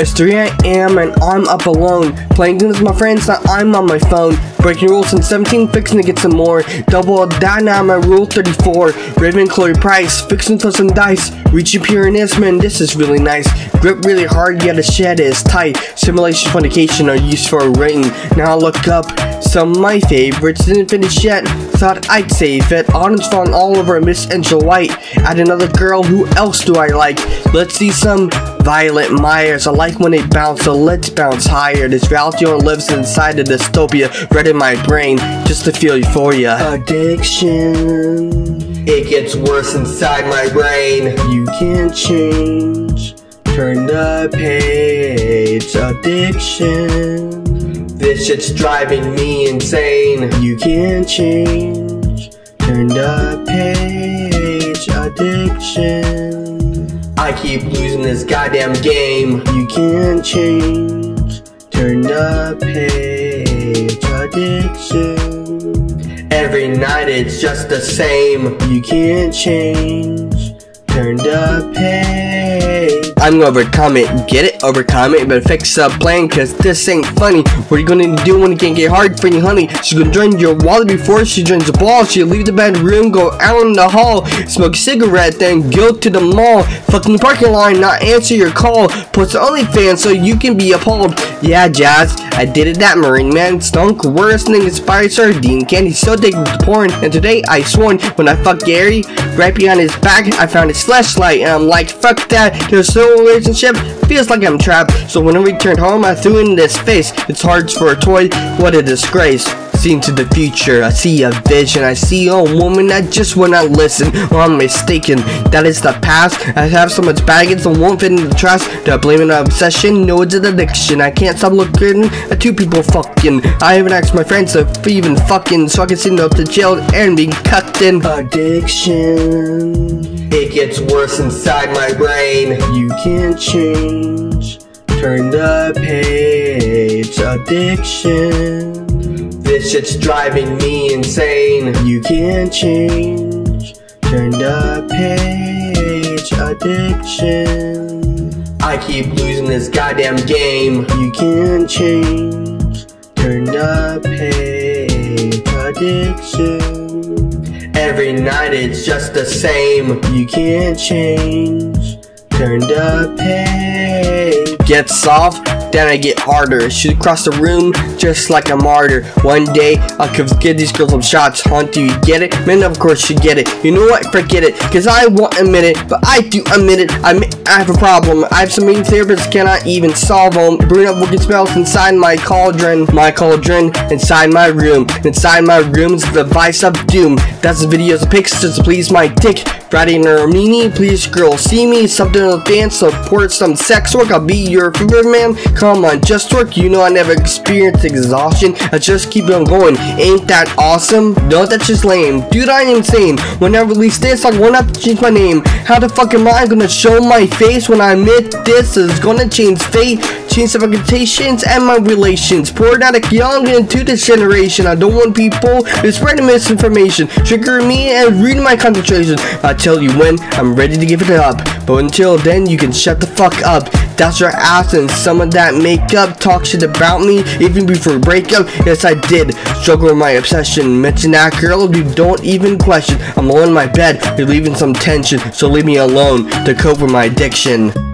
It's 3 a.m. and I'm up alone. Playing games with my friends, now I'm on my phone. Breaking rules in 17, fixing to get some more. Double that now I'm rule 34. Raven Chloe Price, fixing to some dice. Reaching pure man, this is really nice. Grip really hard, yet the shed is tight. Simulation fornication are used for writing. Now look up, some of my favorites didn't finish yet. Thought I'd save it. Autumn's falling all over Miss Angel White. Add another girl, who else do I like? Let's see some Violet Myers. I like when they bounce, so let's bounce higher. This Valdion lives inside a dystopia, red in my brain, just to feel euphoria. Addiction. It gets worse inside my brain. You can't change. Turn the page. Addiction. This shit's driving me insane. You can't change. Turn the page. Addiction. I keep losing this goddamn game. You can't change. Turn the page. Addiction. Every night it's just the same. You can't change. Turn the page. I'm gonna overcome it. Get it? Overcome it. But fix up plan cause this ain't funny. What are you gonna do when it can't get hard for you, honey? She's gonna join your wallet before she joins the ball. She'll leave the bedroom, go out in the hall, smoke a cigarette, then go to the mall. Fucking parking line, not answer your call. Post OnlyFans so you can be appalled. Yeah, Jazz, I did it that Marineman. Stunk worse than inspired sardine candy. So dig with the porn. And today I sworn when I fuck Gary, right behind his back, I found his flashlight. And I'm like, fuck that. There's so relationship feels like I'm trapped. So when I returned home, I threw in this face. It's hard for a toy. What a disgrace. See into the future, I see a vision, I see a woman that just will not listen, I'm mistaken, that is the past, I have so much baggage and won't fit in the trash, do I blame an obsession? No, it's an addiction, I can't stop looking at two people fucking, I haven't asked my friends if even fucking, so I can send up to jail and be cucked in. Addiction. It gets worse inside my brain. You can't change. Turn the page. Addiction. This shit's driving me insane. You can't change. Turn the page. Addiction. I keep losing this goddamn game. You can't change. Turn the page. Addiction. Every night it's just the same. You can't change. Turn the page. Get soft, then I get harder. Shoot across the room just like a martyr. One day I'll give these girls some shots. Hunt, do you get it? Man, of course you get it. You know what? Forget it. Cause I won't admit it, but I do admit it. I, I have a problem. I have so many therapists cannot even solve them. Bring up wicked spells inside my cauldron. My cauldron inside my room. Inside my room is the vice of doom. That's the videos of pictures please my dick. Friday and Armini, please girl see me. Something to dance, support some sex work. I'll be your favorite man. Come on, just work. You know I never experienced exhaustion. I just keep on going. Ain't that awesome? No, that's just lame. Dude, I'm insane. When I release this, I won't have to change my name. How the fuck am I gonna show my face when I admit this is gonna change fate? Change of reputations and my relations. Poor addict young into this generation. I don't want people to spread misinformation. Trigger me and read my concentration. I tell you when I'm ready to give it up. But until then, you can shut the fuck up. That's your ass and some of that makeup. Talk shit about me even before breakup. Yes, I did. Struggle with my obsession. Mention that girl you don't even question. I'm in my bed, relieving some tension. So leave me alone to cope with my addiction.